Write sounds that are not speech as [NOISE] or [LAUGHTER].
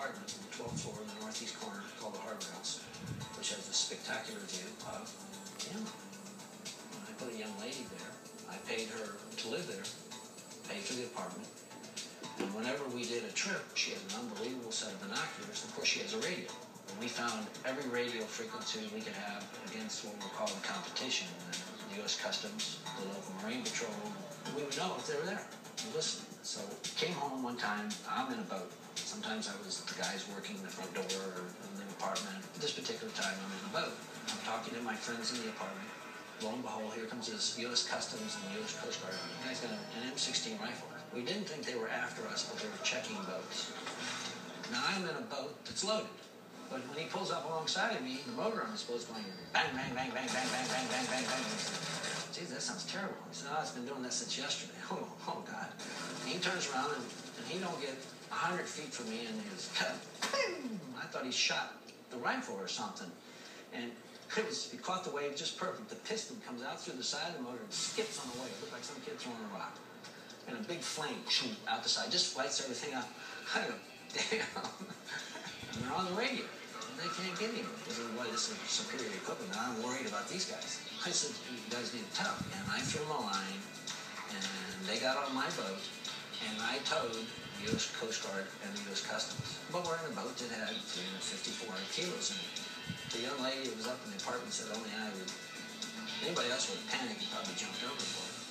apartment on the 12th floor in the northeast corner called the Harbor House, which has a spectacular view of Canada. I put a young lady there. I paid her to live there, paid for the apartment. And whenever we did a trip, she had an unbelievable set of binoculars. Of course, she has a radio. And we found every radio frequency we could have against what we're calling competition. The U.S. Customs, the local Marine Patrol. We would know if they were there. We listened. So came home one time. I'm in a boat. Sometimes I was the guys working the front door or in the apartment. This particular time, I'm in a boat. I'm talking to my friends in the apartment. Lo and behold, here comes this U.S. Customs and U.S. Coast Guard. The guy's got an M16 rifle. We didn't think they were after us, but they were checking boats. Now I'm in a boat that's loaded. But when he pulls up alongside of me, the motor on his boat's going bang, bang, bang, bang, bang, bang, bang, bang, bang, bang. Geez, that sounds terrible. He said, oh, it's been doing that since yesterday. [LAUGHS] Oh, oh God. And he turns around and, and he don't get 100 feet from me and his cut. I thought he shot the rifle or something. And it was, he caught the wave just perfect. The piston comes out through the side of the motor and skips on the wave. It looked like some kid throwing a rock. And a big flame shoot, out the side, just lights everything up. [LAUGHS] I go, damn. [LAUGHS] and they're on the radio. They can't get him because of what is superior equipment. I'm worried about these guys. I said, you guys need to tow. And I threw them a line, and they got on my boat, and I towed the U.S. Coast Guard and the U.S. Customs. But we're in a boat that had 350, 400 kilos in it. The young lady who was up in the apartment said oh, only I would, anybody else would panicked and probably jumped overboard.